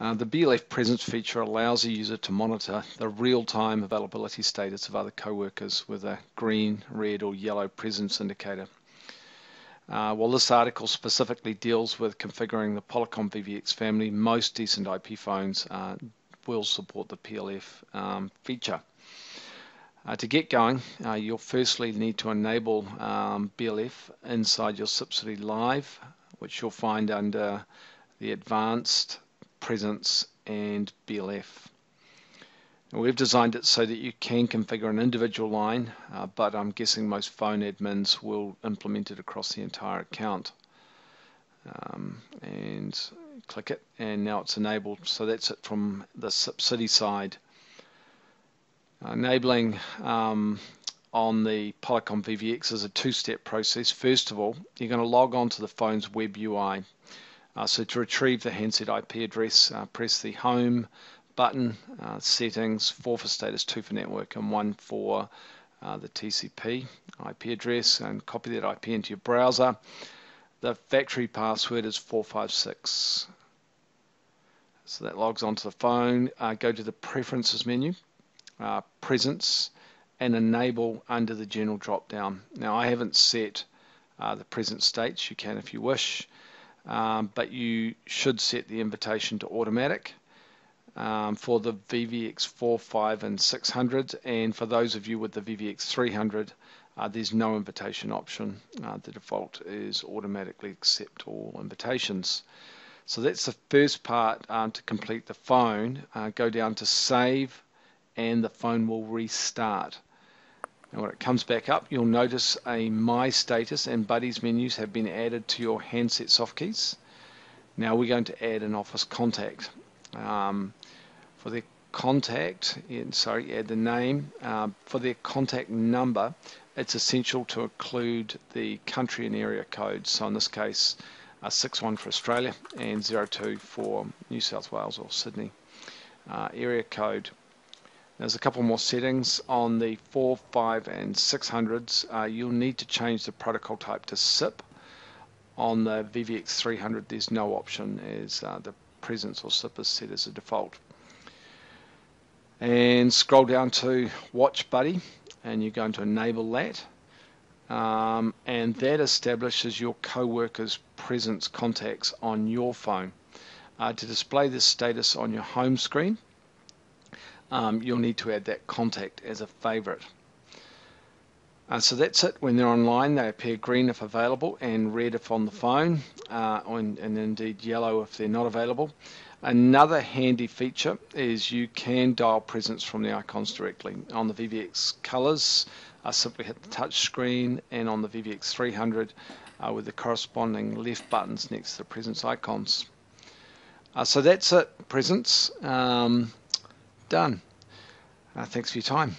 Uh, the BLF Presence feature allows a user to monitor the real-time availability status of other coworkers with a green, red or yellow presence indicator. Uh, while this article specifically deals with configuring the Polycom VVX family, most decent IP phones uh, will support the BLF um, feature. Uh, to get going, uh, you'll firstly need to enable um, BLF inside your SIP Live, which you'll find under the Advanced, Presence and BLF. We've designed it so that you can configure an individual line, uh, but I'm guessing most phone admins will implement it across the entire account. Um, and click it, and now it's enabled. So that's it from the City side. Enabling um, on the Polycom VVX is a two-step process. First of all, you're going to log on to the phone's web UI. Uh, so to retrieve the handset IP address, uh, press the Home button, uh, settings, four for status, two for network, and one for the TCP IP address, and copy that IP into your browser. The factory password is 456. So that logs onto the phone. Uh, go to the Preferences menu, uh, Presence, and Enable under the General drop-down. Now I haven't set uh, the present states. You can if you wish, um, but you should set the invitation to automatic um, for the VVX 4, 5 and 600 and for those of you with the VVX 300 uh, there's no invitation option. Uh, the default is automatically accept all invitations. So that's the first part um, to complete the phone. Uh, go down to save and the phone will restart. And when it comes back up, you'll notice a My Status and Buddies menus have been added to your handset soft keys. Now we're going to add an office contact. Um, for the contact, sorry, add the name. Uh, for their contact number, it's essential to include the country and area codes. So in this case, uh, 61 for Australia and 02 for New South Wales or Sydney uh, area code. There's a couple more settings on the 4, 5 and 600s. Uh, you'll need to change the protocol type to SIP. On the VVX 300 there's no option as uh, the presence or SIP is set as a default and scroll down to watch buddy and you're going to enable that um, and that establishes your co-worker's presence contacts on your phone uh, to display this status on your home screen um, you'll need to add that contact as a favorite uh, so that's it when they're online they appear green if available and red if on the phone uh, and, and indeed yellow if they're not available Another handy feature is you can dial presence from the icons directly. On the VVX colors, I simply hit the touch screen and on the VVX 300 uh, with the corresponding left buttons next to the presence icons. Uh, so that's it, presence. Um, done. Uh, thanks for your time.